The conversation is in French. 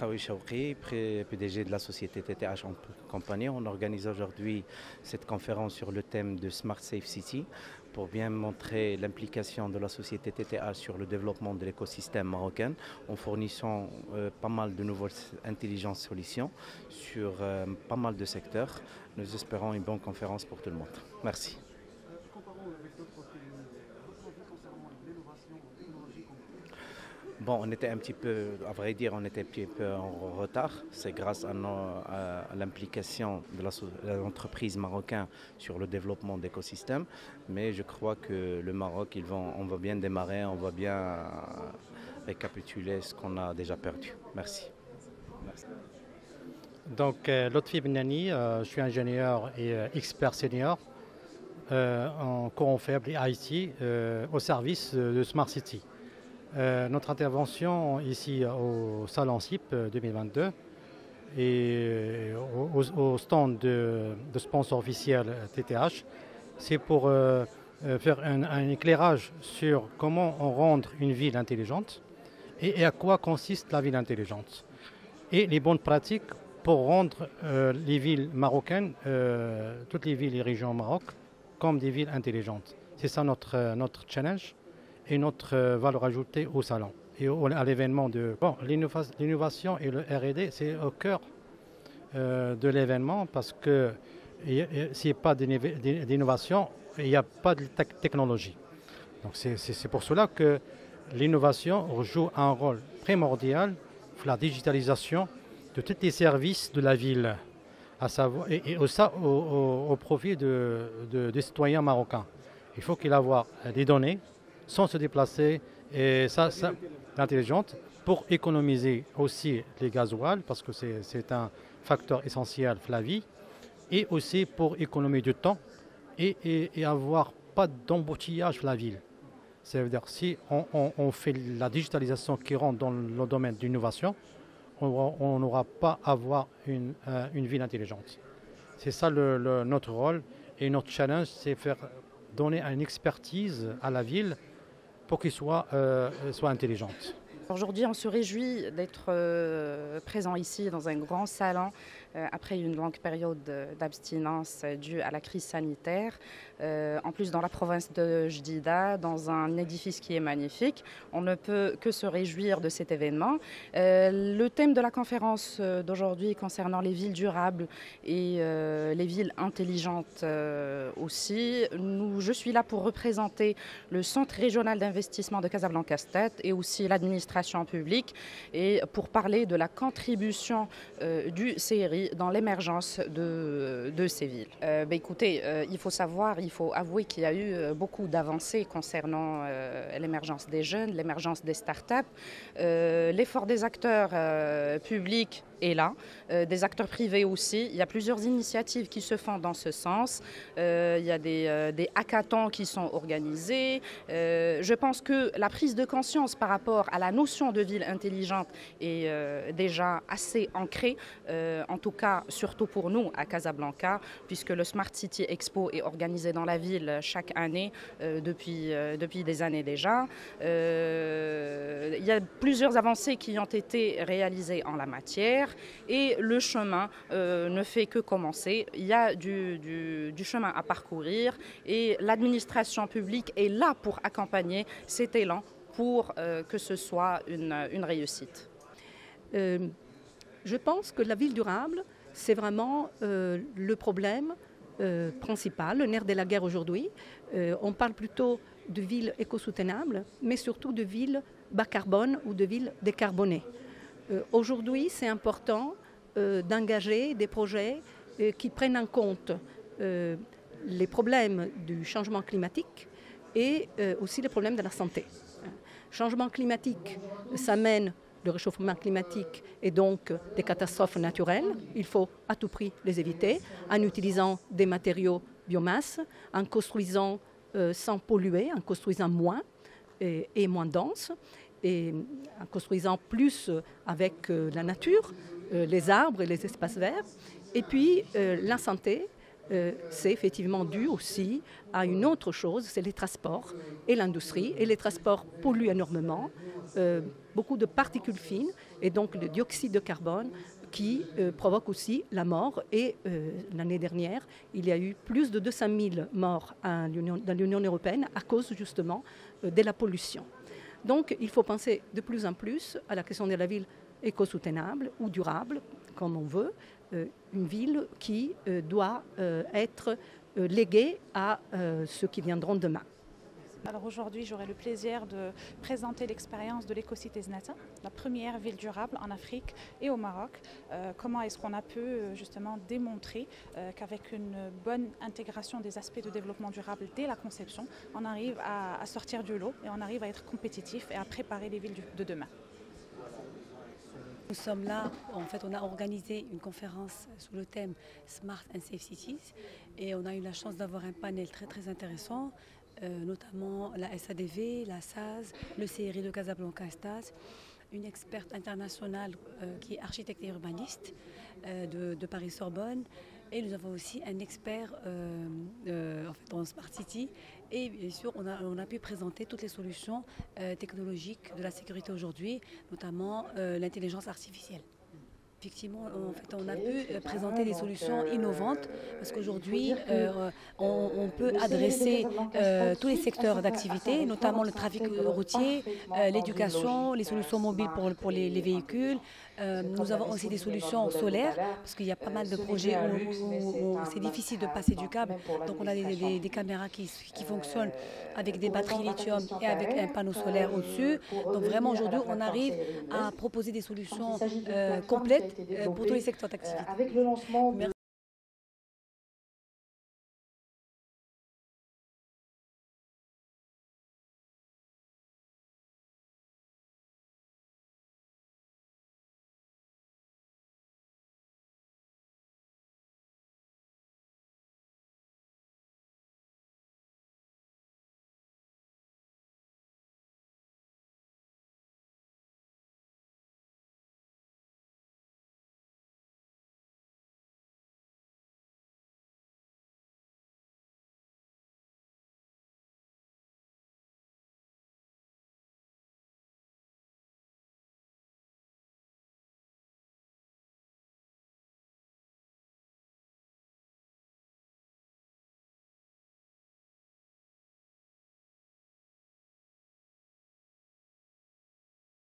Khawi Chawki, PDG de la société TTH compagnie. On organise aujourd'hui cette conférence sur le thème de Smart Safe City pour bien montrer l'implication de la société TTH sur le développement de l'écosystème marocain en fournissant euh, pas mal de nouvelles intelligences solutions sur euh, pas mal de secteurs. Nous espérons une bonne conférence pour tout le monde. Merci. Bon, on était un petit peu, à vrai dire, on était un petit peu en retard. C'est grâce à, l'implication de l'entreprise marocaine sur le développement d'écosystèmes. Mais je crois que le Maroc, on va bien démarrer, on va bien récapituler ce qu'on a déjà perdu. Merci. Donc, euh, Lotfi Benani, euh, je suis ingénieur et euh, expert senior en courant faible et IT au service de Smart City. Euh, notre intervention ici au Salon SIP 2022 et au, stand de, sponsor officiel TTH, c'est pour euh, euh, faire un, éclairage sur comment on rendre une ville intelligente et, à quoi consiste la ville intelligente et les bonnes pratiques pour rendre les villes marocaines, toutes les villes et régions au Maroc, comme des villes intelligentes. C'est ça notre, notre challenge et notre euh, valeur ajoutée au salon et à l'événement de bon, l'innovation et le R&D c'est au cœur euh, de l'événement parce que s'il n'y a pas d'innovation il n'y a pas de technologie. Donc c'est pour cela que l'innovation joue un rôle primordial pour la digitalisation de tous les services de la ville à savoir et, au, profit de, des citoyens marocains. Il faut qu'il avoir des données sans se déplacer et ça, ça intelligente pour économiser aussi les gasoils parce que c'est un facteur essentiel de la vie et aussi pour économiser du temps et, et, avoir pas d'embouteillage la ville. C'est-à-dire si on, fait la digitalisation qui rentre dans le domaine d'innovation, on n'aura pas à avoir une, euh, une ville intelligente. C'est ça notre rôle et notre challenge, c'est faire donner une expertise à la ville pour qu'elle soit, euh. Aujourd'hui, on se réjouit d'être euh, présent ici dans un grand salon après une longue période d'abstinence due à la crise sanitaire. Euh, en plus, dans la province de Jdida, dans un édifice qui est magnifique, on ne peut que se réjouir de cet événement. le thème de la conférence d'aujourd'hui concernant les villes durables et les villes intelligentes aussi, je suis là pour représenter le Centre régional d'investissement de Casablanca-Stade et aussi l'administration publique et pour parler de la contribution euh, du CRI dans l'émergence de, ces villes. Euh, ben, écoutez, euh, il faut savoir, il faut avouer qu'il y a eu beaucoup d'avancées concernant l'émergence des jeunes, l'émergence des start-up, l'effort des acteurs publics est là, euh, des acteurs privés aussi. Il y a plusieurs initiatives qui se font dans ce sens. Euh, il y a des, euh, des, hackathons qui sont organisés. je pense que la prise de conscience par rapport à la notion de ville intelligente est déjà assez ancrée, en tout cas surtout pour nous à Casablanca, puisque le Smart City Expo est organisé dans la ville chaque année depuis, depuis des années déjà. il y a plusieurs avancées qui ont été réalisées en la matière et le chemin euh, ne fait que commencer. Il y a du, chemin à parcourir et l'administration publique est là pour accompagner cet élan pour euh, que ce soit une, réussite. Euh, je pense que la ville durable, c'est vraiment le problème principal, le nerf de la guerre aujourd'hui. on parle plutôt de villes éco-soutenables, mais surtout de villes bas carbone ou de villes décarbonées. Euh, aujourd'hui, c'est important euh, d'engager des projets euh, qui prennent en compte les problèmes du changement climatique et aussi les problèmes de la santé. Changement climatique, ça mène le réchauffement climatique et donc des catastrophes naturelles. Il faut à tout prix les éviter en utilisant des matériaux biomasse, en construisant sans polluer, en construisant moins et, et moins dense et en construisant plus avec euh, la nature, euh, les arbres et les espaces verts. Et puis euh, la santé, c'est effectivement dû aussi à une autre chose, c'est les transports et l'industrie. Et les transports polluent énormément, beaucoup de particules fines et donc le dioxyde de carbone qui euh, provoque aussi la mort. Et euh, l'année dernière, il y a eu plus de 200 000 morts dans l'Union européenne à cause justement euh, de la pollution. Donc il faut penser de plus en plus à la question de la ville éco-soutenable ou durable, comme on veut, une ville qui doit être léguée à ceux qui viendront demain. Alors aujourd'hui, j'aurai le plaisir de présenter l'expérience de l'écocité Znata, la première ville durable en Afrique et au Maroc. Euh, comment est-ce qu'on a pu euh, justement démontrer euh, qu'avec une bonne intégration des aspects de développement durable dès la conception, on arrive à, sortir du lot et on arrive à être compétitif et à préparer les villes de demain. Nous sommes là, en fait, on a organisé une conférence sous le thème Smart and Safe Cities et on a eu la chance d'avoir un panel très très intéressant euh, notamment la SADV, la SAS, le CRI de Casablanca Estas, une experte internationale euh, qui est architecte et urbaniste euh, de, Paris-Sorbonne. Et nous avons aussi un expert en, Smart City. Et bien sûr, on a pu présenter toutes les solutions technologiques de la sécurité aujourd'hui, notamment l'intelligence artificielle. Effectivement, en fait, on a pu euh, présenter des solutions innovantes parce qu'aujourd'hui, euh, on, peut adresser euh, tous les secteurs d'activité, notamment le trafic routier, l'éducation, les solutions mobiles pour, pour les, véhicules. nous avons aussi des solutions solaires parce qu'il y a pas mal de projets où, c'est difficile de passer du câble. Donc, on a des, caméras qui, qui, fonctionnent avec des batteries lithium et avec un panneau solaire au-dessus. Donc, vraiment, aujourd'hui, on arrive à proposer des solutions complètes euh, pour tous les secteurs d'activité. Avec le lancement